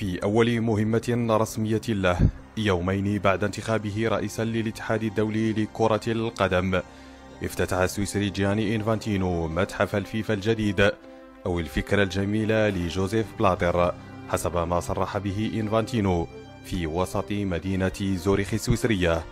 في أول مهمة رسمية له يومين بعد انتخابه رئيسا للاتحاد الدولي لكرة القدم. افتتح السويسري جياني إنفانتينو متحف الفيفا الجديد أو الفكرة الجميلة لجوزيف بلاتر حسب ما صرح به إنفانتينو في وسط مدينة زوريخ السويسرية.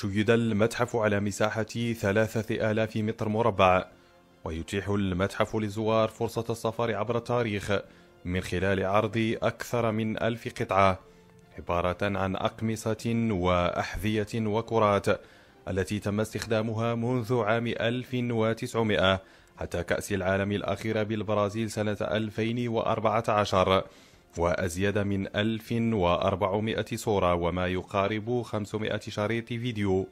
شيد المتحف على مساحة ثلاثة آلاف متر مربع ويتيح المتحف للزوار فرصة السفر عبر التاريخ من خلال عرض أكثر من ألف قطعة عبارة عن أقمصة وأحذية وكرات التي تم استخدامها منذ عام 1900 حتى كأس العالم الأخيرة بالبرازيل سنة 2014 وأزيد من 1400 صورة وما يقارب 500 شريط فيديو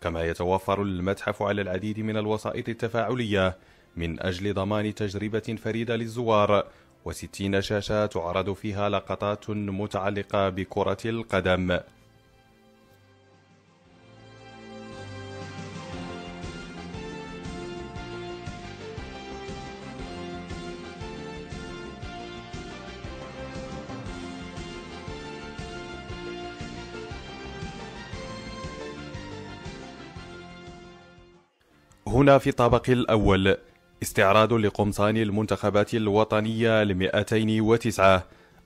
كما يتوفر المتحف على العديد من الوسائط التفاعلية من أجل ضمان تجربة فريدة للزوار وستين شاشة تعرض فيها لقطات متعلقة بكرة القدم. هنا في الطابق الأول استعراض لقمصان المنتخبات الوطنية ل 209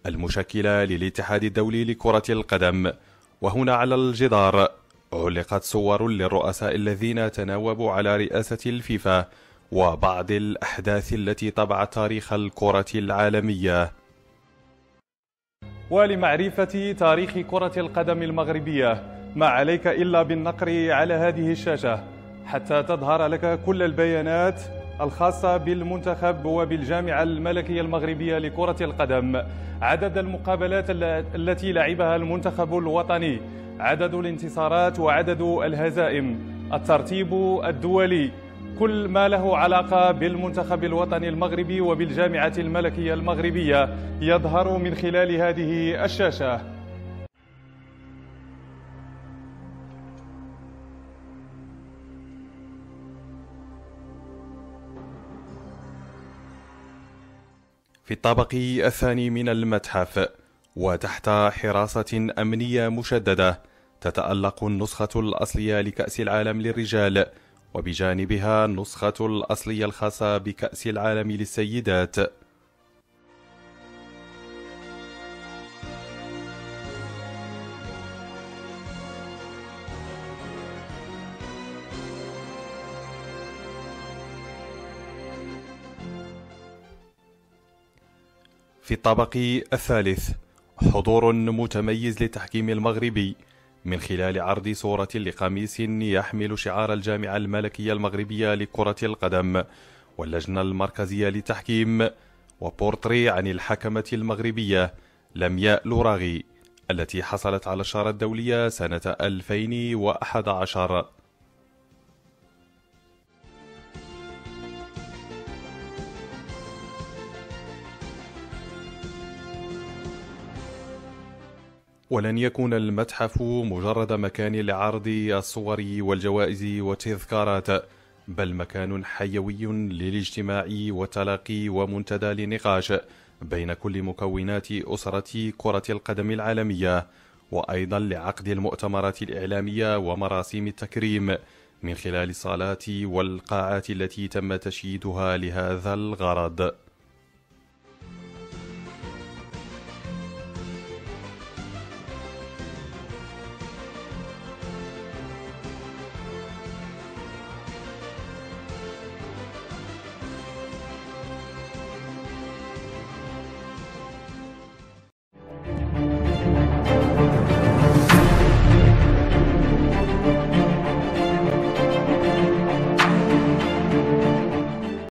المشكلة للاتحاد الدولي لكرة القدم. وهنا على الجدار علقت صور للرؤساء الذين تناوبوا على رئاسة الفيفا وبعض الأحداث التي طبعت تاريخ الكرة العالمية. ولمعرفة تاريخ كرة القدم المغربية ما عليك إلا بالنقر على هذه الشاشة. حتى تظهر لك كل البيانات الخاصة بالمنتخب وبالجامعة الملكية المغربية لكرة القدم. عدد المقابلات التي لعبها المنتخب الوطني عدد الانتصارات وعدد الهزائم الترتيب الدولي كل ما له علاقة بالمنتخب الوطني المغربي وبالجامعة الملكية المغربية يظهر من خلال هذه الشاشة. في الطابق الثاني من المتحف وتحت حراسة أمنية مشددة تتألق النسخة الأصلية لكأس العالم للرجال وبجانبها النسخة الأصلية الخاصة بكأس العالم للسيدات. في الطبق الثالث. حضور متميز للتحكيم المغربي. من خلال عرض صورة لقميص يحمل شعار الجامعة الملكية المغربية لكرة القدم واللجنة المركزية للتحكيم وبورتري عن الحكمة المغربية لمياء لوراغي التي حصلت على الشارة الدولية سنة 2011 ولن يكون المتحف مجرد مكان لعرض الصور والجوائز والتذكارات بل مكان حيوي للاجتماع والتلاقي ومنتدى للنقاش بين كل مكونات أسرة كرة القدم العالمية وأيضا لعقد المؤتمرات الإعلامية ومراسم التكريم من خلال الصالات والقاعات التي تم تشييدها لهذا الغرض.